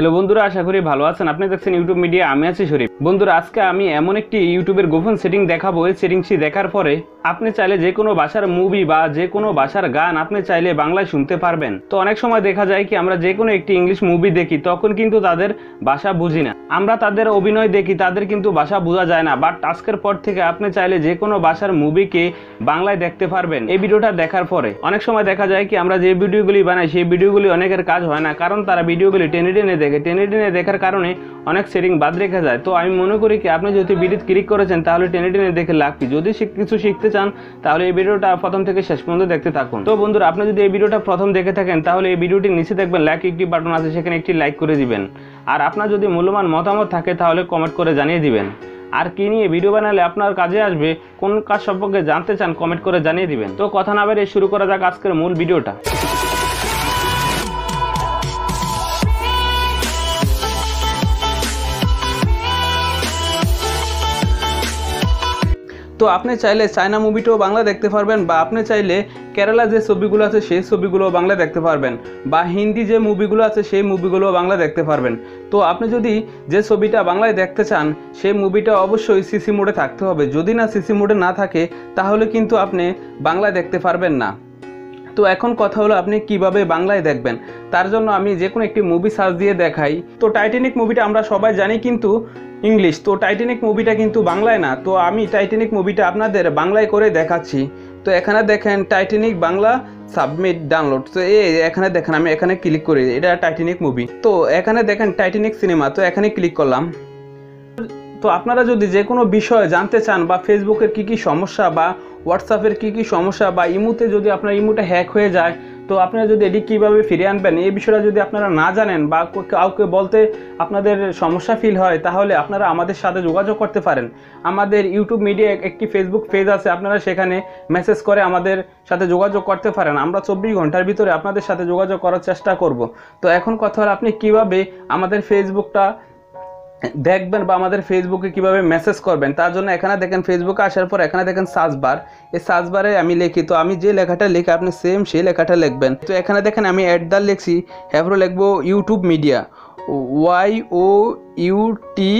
Hello বন্ধুরা, আশা করি ভালো আছেন। আপনি দেখছেন ইউটিউব মিডিয়া আমি আছি শরীফ। বন্ধুরা, আজকে আমি এমন একটি ইউটিউবের গোপন সেটিং দেখাবো। এই সেটিংটি দেখার পরে আপনি চাইলে যে কোনো ভাষার মুভি বা যে কোনো ভাষার গান আপনি চাইলে বাংলায় শুনতে পারবেন। তো অনেক সময় দেখা যায় কি, আমরা যে কোনো একটি ইংলিশ মুভি দেখি, তখন কিন্তু তাদের ভাষা বুঝি না। আমরা তাদের অভিনয় দেখি, তাদের কিন্তু ভাষা বোঝা যায় না। বাট আজকের পর থেকে আপনি চাইলে যে কোনো ভাষার মুভিকে বাংলায় দেখতে পারবেন এই ভিডিওটা দেখার পরে। অনেক সময় দেখা যায় কি, আমরা যে ভিডিওগুলি বানাই, সেই ভিডিওগুলি অনেকের কাজ হয় না, কারণ তারা ভিডিওগুলি টেনে টেনে দেখে। টেনে টেনে দেখার কারণে অনেক সেটিং বাদ রেখে যায়। তো আমি মনে করি কি, আপনি যদি ভিডিও ক্লিক করেছেন, তাহলে টেনে টেনে দেখে কি? যদি কিছু শিখতে চান, তাহলে এই ভিডিওটা প্রথম থেকে শেষ পর্যন্ত দেখতে থাকুন। তো বন্ধুরা, আপনি যদি এই ভিডিওটা প্রথম দেখে থাকেন, তাহলে এই ভিডিওটির নিচে দেখবেন লাইক একটি বাটন আছে, সেখানে একটি লাইক করে দিবেন। আর আপনার যদি মূল্যবান মতামত থাকে, তাহলে কমেন্ট করে জানিয়ে দিবেন। আর কি নিয়ে ভিডিও বানালে আপনার কাজে আসবে, কোন কাজ সম্পর্কে জানতে চান কমেন্ট করে জানিয়ে দিবেন। তো কথা না বেরিয়ে শুরু করা যাক আজকের মূল ভিডিওটা তো আপনি চাইলে চায়না মুভিটাও বাংলা দেখতে পারবেন, বা আপনি চাইলে কেরালা যে ছবিগুলো আছে, সেই ছবিগুলো বাংলা দেখতে পারবেন, বা হিন্দি যে মুভিগুলো আছে, সেই মুভিগুলো বাংলা দেখতে পারবেন। তো আপনি যদি যে ছবিটা বাংলায় দেখতে চান, সেই মুভিটা অবশ্যই সিসি মোডে থাকতে হবে। যদি না সিসি মোডে না থাকে, তাহলে কিন্তু আপনি বাংলায় দেখতে পারবেন না। তো এখন কথা হলো আপনি কীভাবে বাংলায় দেখবেন। তার জন্য আমি যে কোনো একটি মুভি সার্চ দিয়ে দেখাই। তো টাইটানিক মুভিটা আমরা সবাই জানি, কিন্তু ইংলিশ। তো টাইটানিক মুভিটা কিন্তু বাংলায় না। তো আমি টাইটানিক মুভিটা আপনাদের বাংলায় করে দেখাচ্ছি। তো এখানে দেখেন টাইটানিক বাংলা সাবমিট ডাউনলোড তো এই এখানে দেখেন, আমি এখানে ক্লিক করি। এটা টাইটানিক মুভি তো এখানে দেখেন টাইটানিক সিনেমা তো এখানে ক্লিক করলাম। তো আপনারা যদি যে কোনো বিষয় জানতে চান বা ফেসবুকের কি কি সমস্যা বা হোয়াটসঅ্যাপের কি কি সমস্যা বা ইমুতে যদি আপনার ইমুটা হ্যাক হয়ে যায় তো আপনারা যদি এটি কীভাবে ফিরিয়ে আনবেন, এই বিষয়টা যদি আপনারা না জানেন বা কাউকে বলতে আপনাদের সমস্যা ফিল হয়, তাহলে আপনারা আমাদের সাথে যোগাযোগ করতে পারেন। আমাদের ইউটিউব মিডিয়া একটি ফেসবুক পেজ আছে, আপনারা সেখানে মেসেজ করে আমাদের সাথে যোগাযোগ করতে পারেন। আমরা চব্বিশ ঘণ্টার ভিতরে আপনাদের সাথে যোগাযোগ করার চেষ্টা করব। তো এখন কথা হলো আপনি কীভাবে আমাদের ফেসবুকটা দেখবেন বা আমাদের ফেসবুকে কীভাবে মেসেজ করবেন, তার জন্য এখানে দেখেন ফেসবুকে আসার পর এখানে দেখেন সার্চ বার এই সার্চ বারে আমি লিখি। তো আমি যে লেখাটা লিখি, আপনি সেম সেই লেখাটা লিখবেন। তো এখানে দেখেন আমি অ্যাট দ্য লিখছি হ্যাভরো লিখব YouTube media Y O U T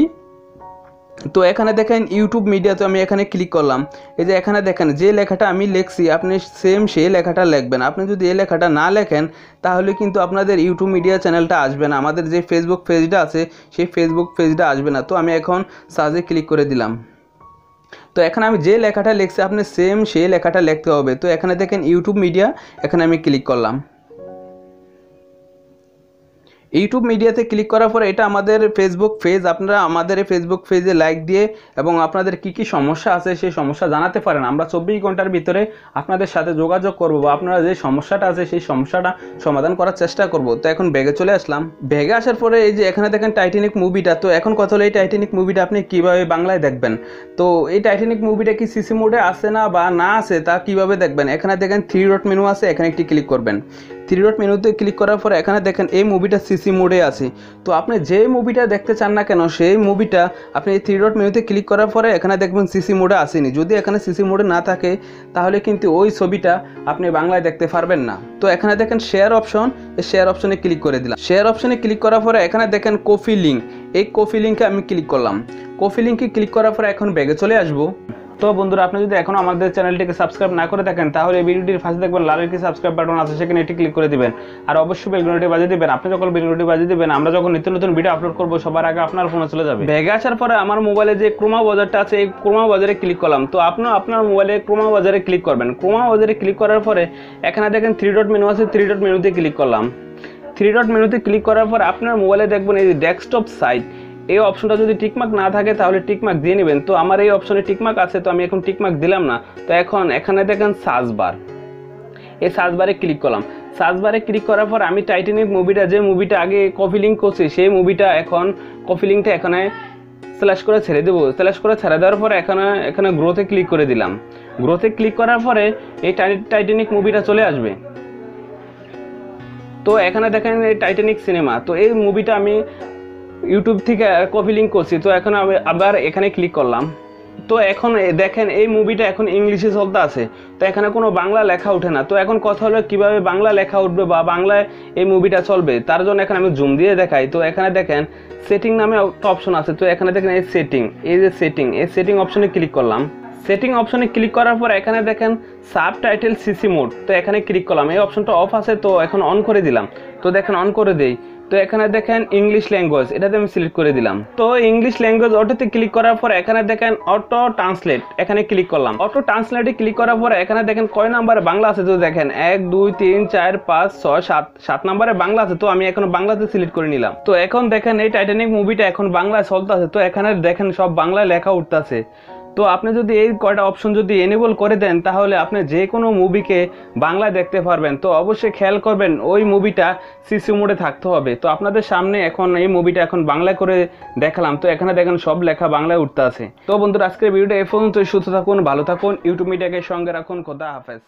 তো এখানে দেখেন ইউটিউব মিডিয়া তো আমি এখানে ক্লিক করলাম। এই যে এখানে দেখেন, যে লেখাটা আমি লিখছি, আপনি সেম সেই লেখাটা লিখবেন। আপনি যদি এই লেখাটা না লেখেন, তাহলে কিন্তু আপনাদের ইউটিউব মিডিয়া চ্যানেলটা আসবে না। আমাদের যে ফেসবুক পেজটা আছে, সেই ফেসবুক পেজটা আসবে না। তো আমি এখন সাজে ক্লিক করে দিলাম। তো এখানে আমি যে লেখাটা লিখছি, আপনি সেম সেই লেখাটা লিখতে হবে। তো এখানে দেখেন ইউটিউব মিডিয়া এখানে আমি ক্লিক করলাম। ইউটিউব মিডিয়াতে ক্লিক করার পরে এটা আমাদের ফেসবুক পেজ আপনারা আমাদের এই ফেসবুক পেজে লাইক দিয়ে এবং আপনাদের কি কি সমস্যা আছে সেই সমস্যা জানাতে পারেন। আমরা চব্বিশ ঘণ্টার ভিতরে আপনাদের সাথে যোগাযোগ করব বা আপনারা যে সমস্যাটা আছে সেই সমস্যাটা সমাধান করার চেষ্টা করব। তো এখন ব্যাগে চলে আসলাম। ব্যাগে আসার পরে এই যে এখানে দেখেন টাইটানিক মুভিটা তো এখন কথা হলো এই টাইটানিক মুভিটা আপনি কীভাবে বাংলায় দেখবেন? তো এই টাইটানিক মুভিটা কি সিসি মোডে আছে না বা না আছে তা কীভাবে দেখবেন? এখানে দেখেন থ্রি ডট মেনু আছে, এখানে একটি ক্লিক করবেন। থ্রি ডট মেনুতে ক্লিক করার পর এখানে দেখেন এই মুভিটা সিসি মোডে আছে। তো আপনি যে মুভিটা দেখতে চান না কেন, সেই মুভিটা আপনি এই থ্রি ডট মেনুতে ক্লিক করার পরে এখানে দেখবেন সিসি মোডে আসেনি। যদি এখানে সিসি মোডে না থাকে, তাহলে কিন্তু ওই ছবিটা আপনি বাংলায় দেখতে পারবেন না। তো এখানে দেখেন শেয়ার অপশন এই শেয়ার অপশনে ক্লিক করে দিলাম। শেয়ার অপশনে ক্লিক করার পরে এখানে দেখেন কফি লিঙ্ক এই কফি লিঙ্কে আমি ক্লিক করলাম। কফি লিঙ্কে ক্লিক করার পরে এখন ব্যাগে চলে আসব। তো বন্ধুরা, আপনি যদি এখনও আমাদের চ্যানেলটিকে সাবস্ক্রাইব না করে থাকেন, তাহলে এই ভিডিওটির ফার্স্টে দেখবেন লাল একটি সাবস্ক্রাইব বাটন আছে, সেখানে এটি ক্লিক করে দিবেন। আর অবশ্যই বেল ঘন্টি বাজিয়ে দিবেন। আপনি যখন বেল ঘন্টি বাজিয়ে দিবেন, আমরা যখন নিত্য নতুন ভিডিও আপলোড করব, সবার আগে আপনার ফোনে চলে যাবে। ব্যাগে আসার পরে আমার মোবাইলে যে ক্রোমা বাজারটা আছে, এই ক্রোমা বাজারে ক্লিক করলাম। তো আপনার আপনার মোবাইলে ক্রোমা বাজারে ক্লিক করবেন। ক্রোমা বাজারে ক্লিক করার পরে, এখানে দেখেন থ্রি ডট মেনু আছে থ্রি ডট মেনুতে ক্লিক করলাম। থ্রি ডট মেনুতে ক্লিক করার পর, আপনার মোবাইলে দেখবেন এই ডেস্কটপ সাইট এই অপশনটা যদি টিকমার্ক না থাকে, তাহলে টিকমার্ক দিয়ে নেবেন। তো আমার এই অপশনে টিকমার্ক আছে, তো আমি এখন টিকমার্ক দিলাম না। তো এখন এখানে দেখেন সার্চ বার এই সার্চ বারে ক্লিক করলাম। সার্চ বারে ক্লিক করার পর আমি টাইটানিক মুভিটা যে মুভিটা আগে কপি লিঙ্ক করছি, সেই মুভিটা এখন কপি লিঙ্কটা এখানে স্ল্যাশ করে ছেড়ে দেবো। স্ল্যাশ করে ছেড়ে দেওয়ার পরে এখানে এখানে গ্রোথে ক্লিক করে দিলাম। গ্রোথে ক্লিক করার পরে এই টাই- টাইটানিক মুভিটা চলে আসবে। তো এখানে দেখেন এই টাইটানিক সিনেমা তো এই মুভিটা আমি ইউটিউব থেকে কপি লিঙ্ক করছি, তো এখন আমি আবার এখানে ক্লিক করলাম। তো এখন দেখেন, এই মুভিটা এখন ইংলিশে চলতে আছে, তো এখানে কোনো বাংলা লেখা ওঠে না। তো এখন কথা হলো কীভাবে বাংলা লেখা উঠবে বা বাংলায় এই মুভিটা চলবে, তার জন্য এখানে আমি জুম দিয়ে দেখাই। তো এখানে দেখেন সেটিং নামে একটা অপশন আছে, তো এখানে দেখেন এই সেটিং এই যে সেটিং এই সেটিং অপশনে ক্লিক করলাম। সেটিং অপশনে ক্লিক করার পর এখানে দেখেন সাব টাইটেল সিসি মোড তো এখানে ক্লিক করলাম। এই অপশনটা অফ আছে, তো এখন অন করে দিলাম। তো দেখেন অন করে দেই। তো এখানে দেখেন ইংলিশ ল্যাঙ্গুয়েজ এটাতে আমি সিলেক্ট করে দিলাম। তো ইংলিশ ল্যাঙ্গুয়েজ অটোতে ক্লিক করার পর এখানে দেখেন অটো ট্রান্সলেট এখানে ক্লিক করলাম। অটো ট্রান্সলেটে ক্লিক করার পর এখানে দেখেন কয় নাম্বারে বাংলা আছে? তো দেখেন এক, দুই, তিন, চার, পাঁচ, ছয়, সাত সাত নাম্বারে বাংলা আছে। তো আমি এখন বাংলাতে সিলেক্ট করে নিলাম। তো এখন দেখেন এই টাইটানিক মুভিটা এখন বাংলায় চলতে আছে তো এখানে দেখেন সব বাংলায় লেখা উঠতেছে। তো আপনি যদি এই কয়টা অপশন যদি এনেবল করে দেন, তাহলে আপনি যে কোনো মুভিকে বাংলায় দেখতে পারবেন। তো অবশ্যই খেয়াল করবেন, ওই মুভিটা সিসি মোডে থাকতে হবে। তো আপনাদের সামনে এখন এই মুভিটা এখন বাংলা করে দেখালাম। তো এখানে দেখেন সব লেখা বাংলায় উঠতে আছে। তো বন্ধুরা, আজকের ভিডিওটা এ পর্যন্ত সুস্থ থাকুন, ভালো থাকুন। ইউটিউব মিডিয়াকে সঙ্গে রাখুন। খোদা হাফেজ।